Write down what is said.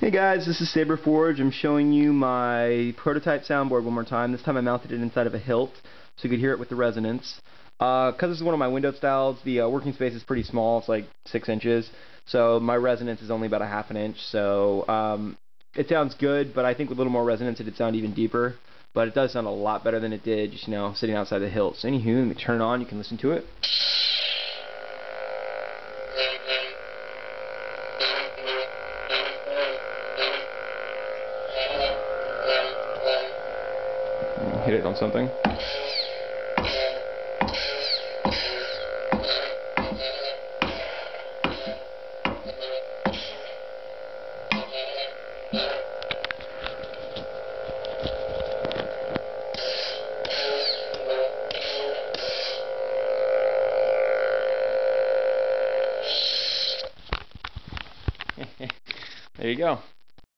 Hey guys, this is Saber Forge. I'm showing you my prototype soundboard one more time. This time I mounted it inside of a hilt so you could hear it with the resonance. Because uh, this is one of my window styles, the uh, working space is pretty small. It's like 6 inches. So my resonance is only about a half an inch. So um, it sounds good, but I think with a little more resonance it'd sound even deeper. But it does sound a lot better than it did just, you know, sitting outside the hilt. So anywho, let me turn it on. You can listen to it. Hit it on something. there you go.